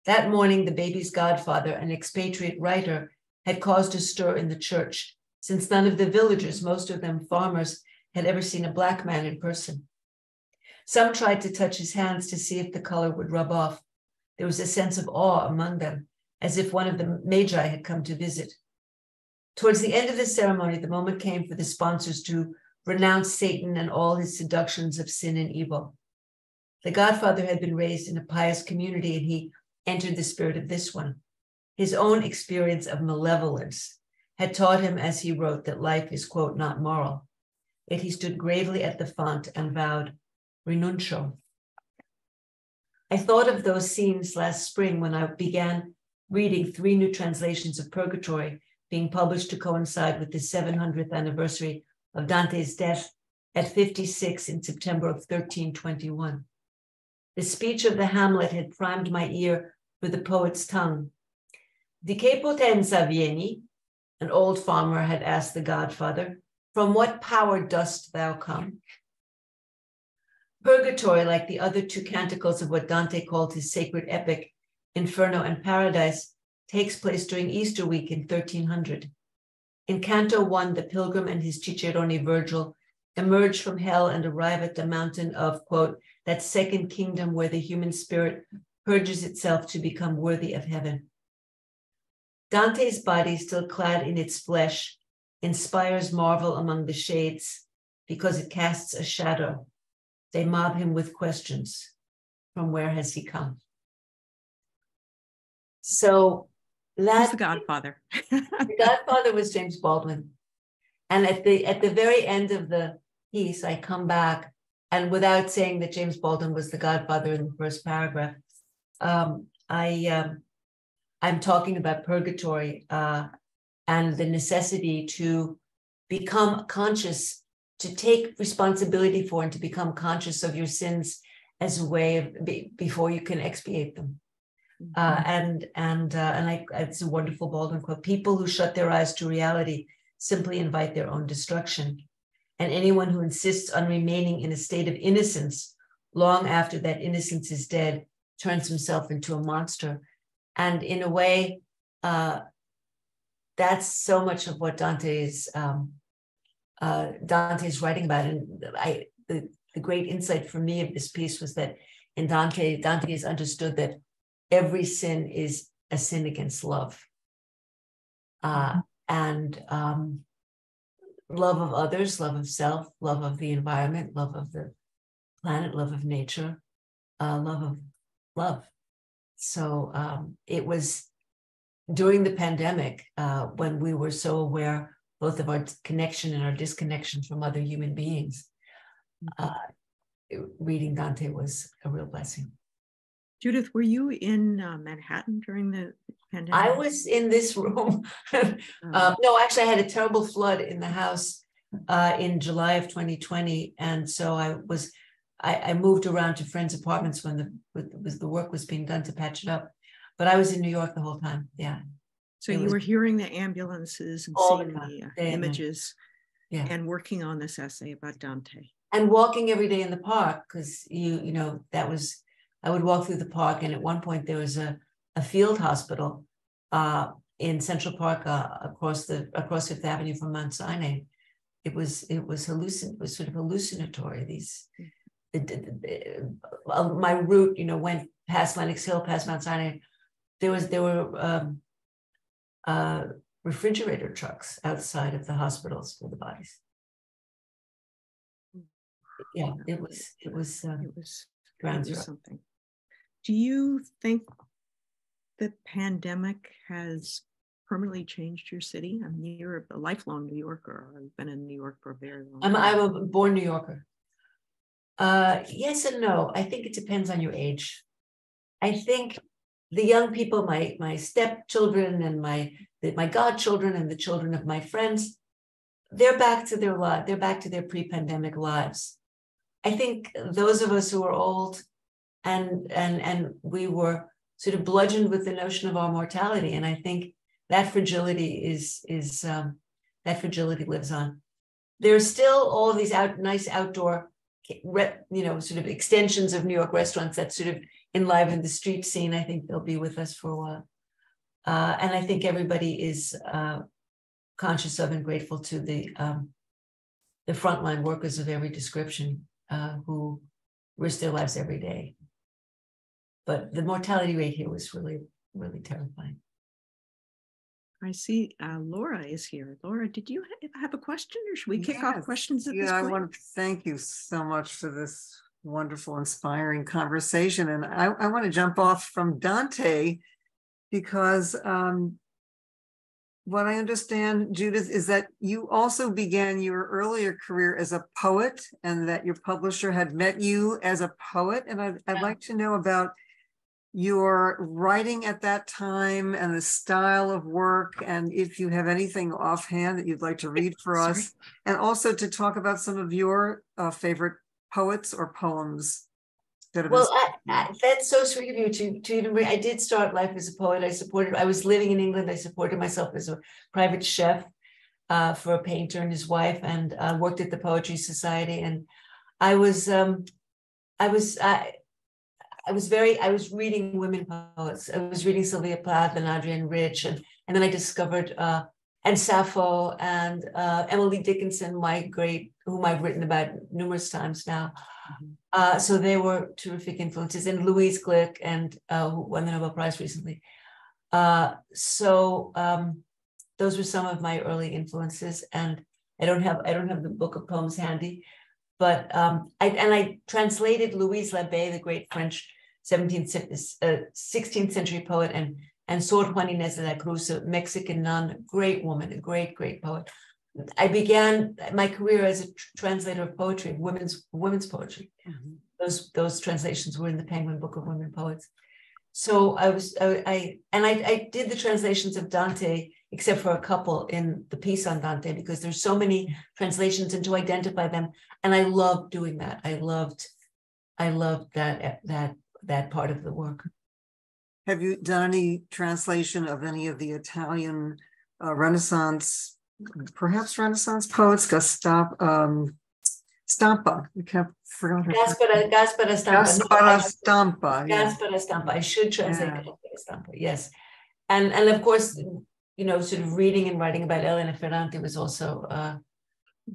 That morning, the baby's godfather, an expatriate writer, had caused a stir in the church, since none of the villagers, most of them farmers, had ever seen a black man in person. Some tried to touch his hands to see if the color would rub off. There was a sense of awe among them, as if one of the magi had come to visit. Towards the end of the ceremony, the moment came for the sponsors to renounce Satan and all his seductions of sin and evil. The godfather had been raised in a pious community and he entered the spirit of this one. His own experience of malevolence had taught him, as he wrote, that life is, quote, not moral. Yet he stood gravely at the font and vowed, Renuncio. I thought of those scenes last spring when I began reading three new translations of Purgatory being published to coincide with the 700th anniversary of Dante's death at 56 in September of 1321. The speech of the Hamlet had primed my ear for the poet's tongue. Di che potenza vieni? An old farmer had asked the godfather, From what power dost thou come? Purgatory, like the other two canticles of what Dante called his sacred epic, Inferno and Paradise, takes place during Easter week in 1300. In Canto 1, the pilgrim and his Cicerone Virgil emerge from hell and arrive at the mountain of, quote, that second kingdom where the human spirit purges itself to become worthy of heaven. Dante's body, still clad in its flesh, inspires marvel among the shades because it casts a shadow. They mob him with questions From where has he come? So that's the Godfather. [laughs] the Godfather was James Baldwin. And at the at the very end of the piece, I come back and without saying that James Baldwin was the Godfather in the first paragraph, um, I um, I'm talking about purgatory uh, and the necessity to become conscious, to take responsibility for, and to become conscious of your sins as a way of be, before you can expiate them. Uh, mm-hmm. and and uh, and I, it's a wonderful Baldwin quote. People who shut their eyes to reality simply invite their own destruction, and anyone who insists on remaining in a state of innocence long after that innocence is dead turns himself into a monster. And in a way, uh, that's so much of what Dante is um, uh, Dante is writing about. And I the, the great insight for me of this piece was that in Dante, Dante has understood that every sin is a sin against love. Uh, mm-hmm. and um, love of others, love of self, love of the environment, love of the planet, love of nature, uh, love of love. So um, it was during the pandemic uh, when we were so aware both of our connection and our disconnection from other human beings. Mm-hmm. Uh, reading Dante was a real blessing. Judith, were you in uh, Manhattan during the pandemic? I was in this room. [laughs] um, no, actually, I had a terrible flood in the house uh, in July of 2020. And so I was I, I moved around to friends' apartments when the was the work was being done to patch it up. But I was in New York the whole time. Yeah. So it you was, were hearing the ambulances and seeing the, uh, images yeah. and working on this essay about Dante. And walking every day in the park because you you know that was I would walk through the park and at one point there was a, a field hospital uh, in Central Park uh, across the across Fifth Avenue from Mount Sinai. It was it was hallucin it was sort of hallucinatory. These the, the, the, uh, my route, you know, went past Lenox Hill, past Mount Sinai. There was there were um, uh, refrigerator trucks outside of the hospitals for the bodies. Yeah, it was it was uh, it was ground zero. something. Do you think the pandemic has permanently changed your city? I mean, you're a lifelong New Yorker. I've been in New York for a very long time. I'm, I'm a born New Yorker. Uh, yes and no. I think it depends on your age. I think the young people, my my stepchildren and my my godchildren and the children of my friends, they're back to their life. They're back to their pre-pandemic lives. I think those of us who are old and and and we were sort of bludgeoned with the notion of our mortality, and I think that fragility is is um, that fragility lives on. There's still all these out nice outdoor, you know, sort of extensions of New York restaurants that sort of enliven the street scene. I think they'll be with us for a while, uh, and I think everybody is uh, conscious of and grateful to the um, the frontline workers of every description uh, who risk their lives every day. But the mortality rate here was really, really terrifying. I see uh, Laura is here. Laura, did you have a question or should we kick yes. off questions at yeah, this point? I want to thank you so much for this wonderful, inspiring conversation. And I, I want to jump off from Dante because um, what I understand, Judith, is that you also began your earlier career as a poet and that your publisher had met you as a poet. And I'd, I'd like to know about your writing at that time and the style of work, and if you have anything offhand that you'd like to read for Sorry. us, and also to talk about some of your uh, favorite poets or poems. That have well, I, I, that's so sweet of you to to even. I did start life as a poet. I supported. I was living in England. I supported myself as a private chef uh, for a painter and his wife, and uh, worked at the Poetry Society. And I was, um, I was, I, I was very, I was reading women poets. I was reading Sylvia Plath and Adrienne Rich, and, and then I discovered uh, and Sappho and uh, Emily Dickinson, my great, whom I've written about numerous times now. Mm-hmm. Uh, so they were terrific influences, and Louise Glück, and uh, who won the Nobel Prize recently. Uh, so um, those were some of my early influences, and I don't have I don't have the book of poems handy, but um, I and I translated Louise Labé, the great French 17th, uh, 16th century poet, and and Sor Juana Inés de la Cruz, a Mexican nun, great woman, a great, great poet. I began my career as a translator of poetry, women's women's poetry. Mm-hmm. Those those translations were in the Penguin Book of Women Poets. So I was I, I and I, I did the translations of Dante, except for a couple in the piece on Dante, because there's so many translations and to identify them. And I loved doing that. I loved I loved that that that part of the work. Have you done any translation of any of the Italian uh, Renaissance, perhaps Renaissance poets? Gustave um, Stampa. I kept forgot her. Gaspara, Gaspara Stampa. Gaspara Stampa. Gaspara Stampa. I should translate yeah. Stampa. Yes, and and of course, you know, sort of reading and writing about Elena Ferrante was also, uh,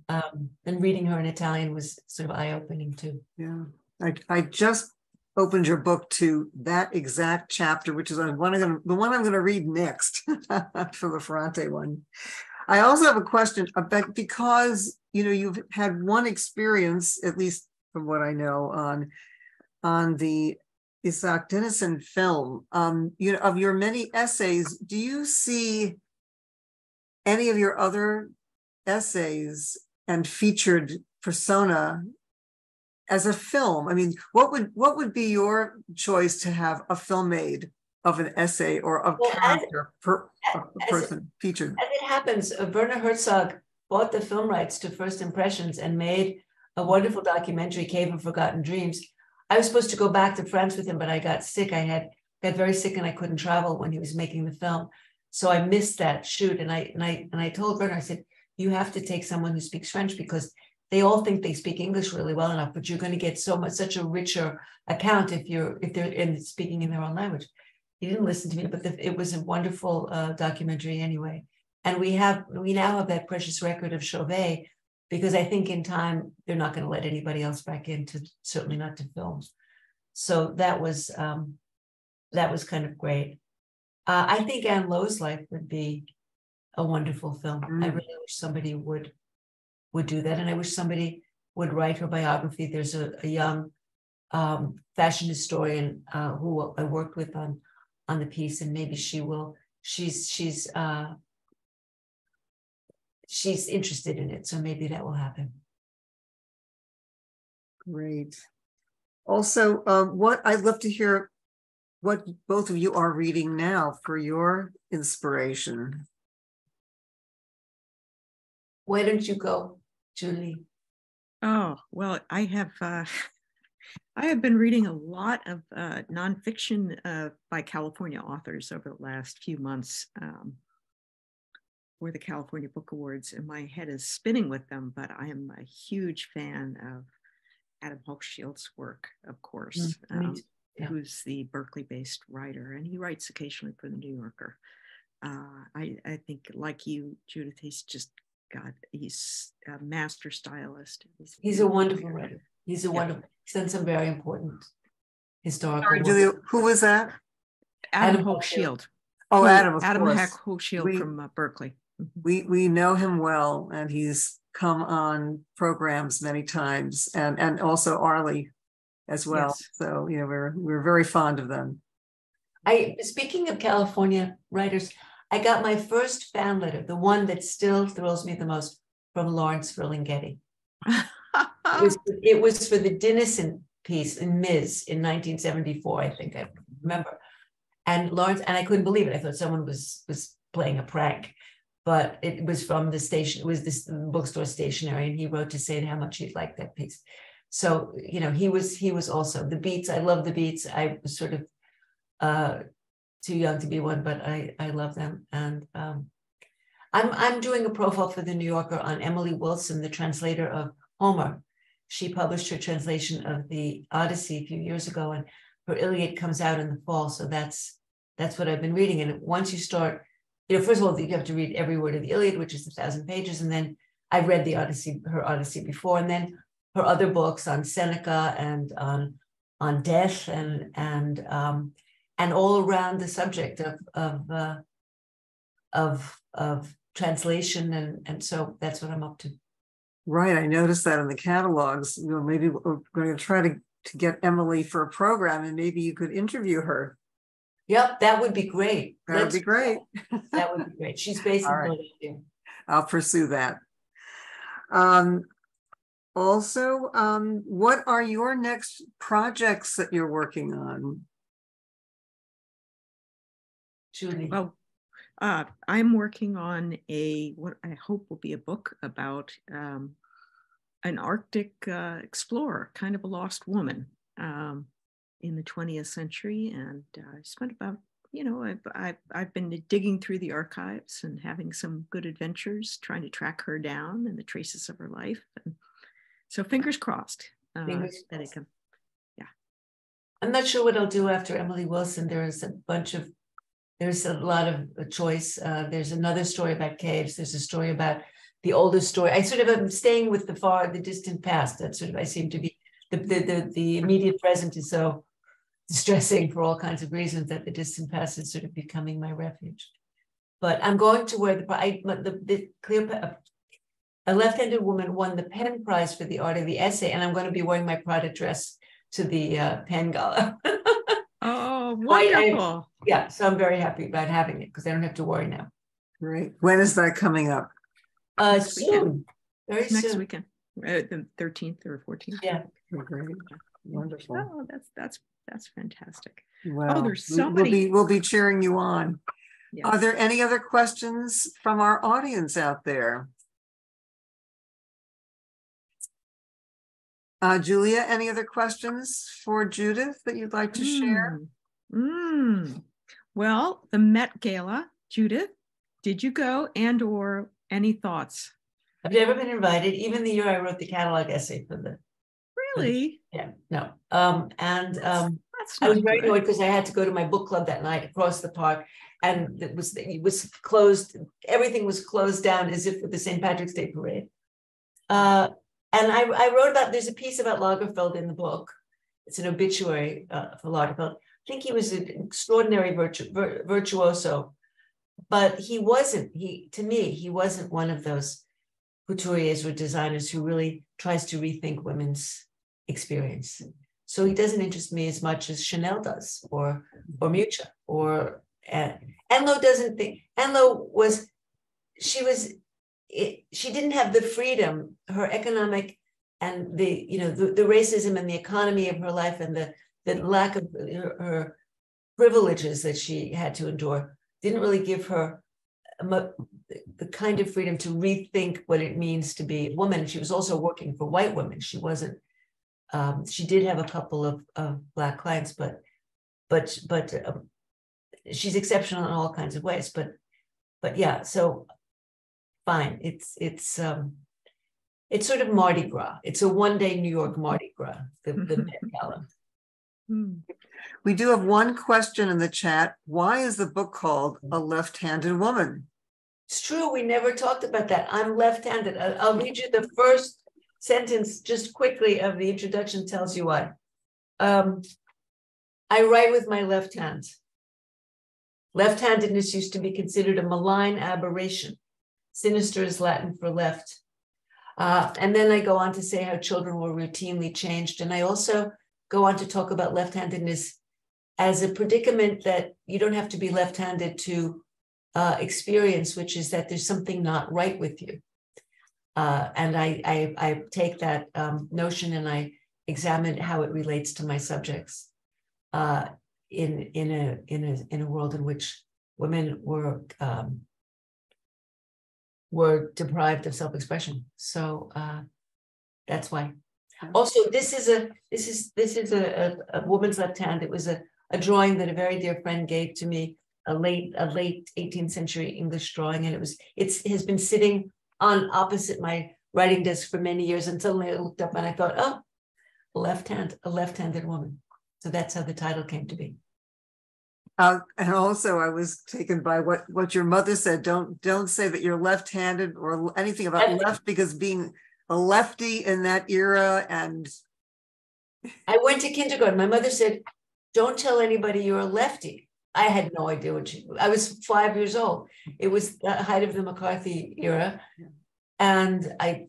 um, and reading her in Italian was sort of eye opening too. Yeah, I I just opened your book to that exact chapter, which is one the one I'm going to read next [laughs] for the Ferrante one. I also have a question about because you know you've had one experience, at least from what I know, on on the Isak Dinesen film. Um, you know, of your many essays, do you see any of your other essays and featured persona as a film i mean what would what would be your choice to have a film made of an essay or a well, character as, per a person it, featured as it happens uh, werner herzog bought the film rights to first impressions and made a wonderful documentary, Cave of Forgotten Dreams. I was supposed to go back to France with him, but I got sick. I had got very sick and I couldn't travel when he was making the film. So I missed that shoot. And I and I and I told Werner, I said, you have to take someone who speaks French because they all think they speak English really well enough, but you're going to get so much such a richer account if you're if they're in speaking in their own language. He didn't listen to me, but the, it was a wonderful uh, documentary anyway. And we have we now have that precious record of Chauvet because I think in time they're not going to let anybody else back in to certainly not to film. So that was um, that was kind of great. Uh, I think Ann Lowe's life would be a wonderful film. Mm. I really wish somebody would would do that, and I wish somebody would write her biography. There's a, a young um, fashion historian uh, who I worked with on on the piece, and maybe she will. She's she's uh, she's interested in it, so maybe that will happen. Great. Also, uh, what I'd love to hear what both of you are reading now for your inspiration. Why don't you go, Julie? Oh, well, I have uh, [laughs] I have been reading a lot of uh, nonfiction uh, by California authors over the last few months um, for the California Book Awards, and my head is spinning with them. But I am a huge fan of Adam Hochschild's work, of course, mm, um, yeah. who's the Berkeley-based writer, and he writes occasionally for the New Yorker. Uh, I, I think, like you, Judith, he's just God. He's a master stylist. He's, he's a wonderful writer. He's a yeah. wonderful. He's done some very important historical. Sorry, Julia, who was that? Adam, Adam Hochschild. Oh, Adam. Adam Heck Hochschild from uh, Berkeley. Mm-hmm. We we know him well, and he's come on programs many times, and and also Arlie as well. Yes. So you know we're we're very fond of them. I speaking of California writers, I got my first fan letter, the one that still thrills me the most, from Lawrence Ferlinghetti. it, was, [laughs] it was for the Dinesen piece in Ms. in 1974, I think I remember. And Lawrence, and I couldn't believe it. I thought someone was was playing a prank, but it was from the station. It was this bookstore stationery, and he wrote to say how much he liked that piece. So you know, he was he was also the Beats. I love the Beats. I was sort of uh, too young to be one, but I I love them. And um, I'm I'm doing a profile for the New Yorker on Emily Wilson, the translator of Homer. She published her translation of the Odyssey a few years ago, and her Iliad comes out in the fall. So that's that's what I've been reading. And once you start, you know, first of all, you have to read every word of the Iliad, which is a thousand pages, and then I've read the Odyssey, her Odyssey before, and then her other books on Seneca and on on death and and um, and all around the subject of of uh, of of translation and and so that's what I'm up to. Right, I noticed that in the catalogs. You know, maybe we're going to try to to get Emily for a program, and maybe you could interview her. Yep, that would be great. That would be great. that would be great. She's based in Philadelphia. I'll pursue that. Um, also, um, what are your next projects that you're working on? Julie. Well, uh, I'm working on a what I hope will be a book about um, an Arctic uh, explorer, kind of a lost woman um, in the 20th century, and uh, I spent about you know I've, I've I've been digging through the archives and having some good adventures, trying to track her down and the traces of her life, and so fingers crossed uh, fingers that it can. Yeah, I'm not sure what I'll do after Emily Wilson. There is a bunch of there's a lot of choice. Uh, there's another story about caves. There's a story about the oldest story. I sort of am staying with the far, the distant past. That sort of I seem to be the the the, the immediate present is so distressing for all kinds of reasons that the distant past is sort of becoming my refuge. But I'm going to where the I, the, the Cleopatra, a left-handed woman won the PEN Prize for the art of the essay, and I'm going to be wearing my Prada dress to the uh, PEN Gala. [laughs] wonderful. I, yeah, so I'm very happy about having it because I don't have to worry now. Great. When is that coming up? Uh, next soon. Weekend. Very next soon. weekend, uh, the 13th or 14th. Yeah. Great. Wonderful. Oh, that's that's that's fantastic. Well, oh, there's so we'll many. Be, we'll be cheering you on. Yes. Are there any other questions from our audience out there? Uh, Julia, any other questions for Judith that you'd like to mm. share? Mm. Well, the Met Gala, Judith, did you go and or any thoughts? I've never been invited, even the year I wrote the catalog essay for the. Really? Yeah, no. Um, and um, I was very annoyed because I had to go to my book club that night across the park, and it was it was closed. Everything was closed down as if for the St. Patrick's Day parade. Uh, and I, I wrote about there's a piece about Lagerfeld in the book. It's an obituary uh, for Lagerfeld. I think he was an extraordinary virtu- vir- virtuoso, but he wasn't. He to me he wasn't one of those couturiers or designers who really tries to rethink women's experience. So he doesn't interest me as much as Chanel does, or or Miuccia, or uh, Ann Lowe doesn't think. Ann Lowe was, she was, it, she didn't have the freedom, her economic, and the you know the, the racism and the economy of her life and the the lack of her, her privileges that she had to endure didn't really give her the kind of freedom to rethink what it means to be a woman. She was also working for white women. She wasn't. Um, she did have a couple of, of black clients, but but but um, she's exceptional in all kinds of ways. But but yeah, so fine. It's it's um, it's sort of Mardi Gras. It's a one day New York Mardi Gras. The, the Met Gala. Hmm. We do have one question in the chat. Why is the book called A Left Handed Woman? It's true. We never talked about that. I'm left handed. I'll read you the first sentence just quickly of the introduction, tells you why. Um, I write with my left hand. Left handedness used to be considered a malign aberration. Sinister is Latin for left. Uh, and then I go on to say how children were routinely changed. And I also go on to talk about left handedness as a predicament that you don't have to be left handed to uh, experience, which is that there's something not right with you. Uh, and I, I, I, take that um, notion and I examine how it relates to my subjects uh, in, in, a, in, a, in a world in which women were, um, were deprived of self-expression. So uh, that's why. Also, this is a this is this is a, a, a woman's left hand. It was a, a drawing that a very dear friend gave to me a late a late 18th century English drawing, and it was it's has been sitting on opposite my writing desk for many years. And suddenly I looked up and I thought, oh, left hand, a left-handed woman. So that's how the title came to be. Uh, and also, I was taken by what what your mother said. Don't don't say that you're left-handed or anything about left, left because being a lefty in that era and I went to kindergarten. My mother said, "Don't tell anybody you're a lefty." I had no idea what she. I was five years old. It was the height of the McCarthy era, and I.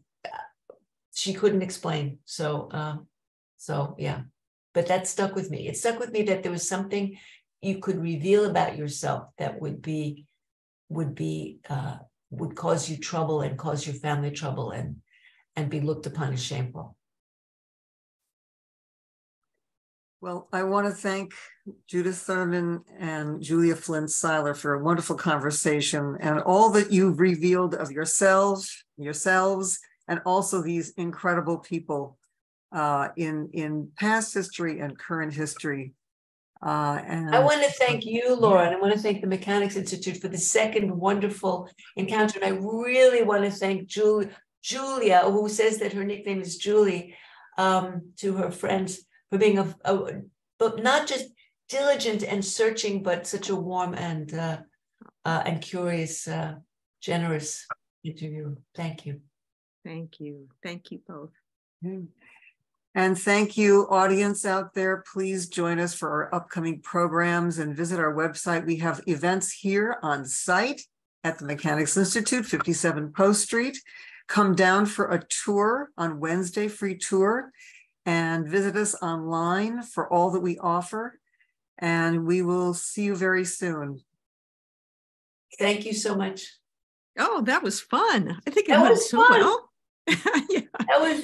She couldn't explain. So, uh, so yeah, but that stuck with me. It stuck with me that there was something you could reveal about yourself that would be, would be, uh, would cause you trouble and cause your family trouble and, and be looked upon as shameful. Well, I want to thank Judith Thurman and Julia Flynn Siler for a wonderful conversation and all that you've revealed of yourselves, yourselves, and also these incredible people uh, in in past history and current history. Uh, and I want to thank you, Laura, and I want to thank the Mechanics Institute for the second wonderful encounter. And I really want to thank Julie, Julia, who says that her nickname is Julie, um, to her friends for being a, a but not just diligent and searching, but such a warm and uh, uh, and curious, uh, generous interview. Thank you. Thank you. Thank you both. And thank you, audience out there. Please join us for our upcoming programs and visit our website. We have events here on site at the Mechanics Institute, 57 Post Street. Come down for a tour on Wednesday, free tour and visit us online for all that we offer. And we will see you very soon. Thank you so much. Oh, that was fun. I think it that went so fun. well. [laughs] yeah. That was